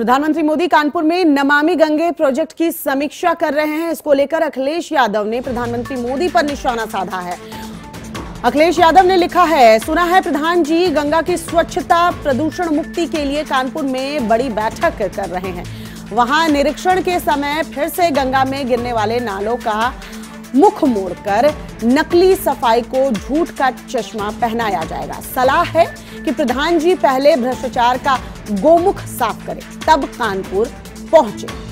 प्रधानमंत्री मोदी कानपुर में नमामि गंगे प्रोजेक्ट की समीक्षा कर रहे हैं। इसको लेकर अखिलेश यादव ने प्रधानमंत्री मोदी पर निशाना साधा है। अखिलेश यादव ने लिखा है, सुना है प्रधान जी, गंगा की स्वच्छता, प्रदूषण मुक्ति के लिए कानपुर में बड़ी बैठक कर रहे हैं। वहाँ निरीक्षण के समय फिर से गंगा में गिरने वाले नालों का मुख मोड़कर नकली सफ़ाई को झूठ का चश्मा पहनाया जाएगा। सलाह है कि प्रधान जी पहले भ्रष्टाचार का गोमुख साफ़ करें, तब कानपुर पहुँचे।